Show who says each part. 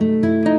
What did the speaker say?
Speaker 1: you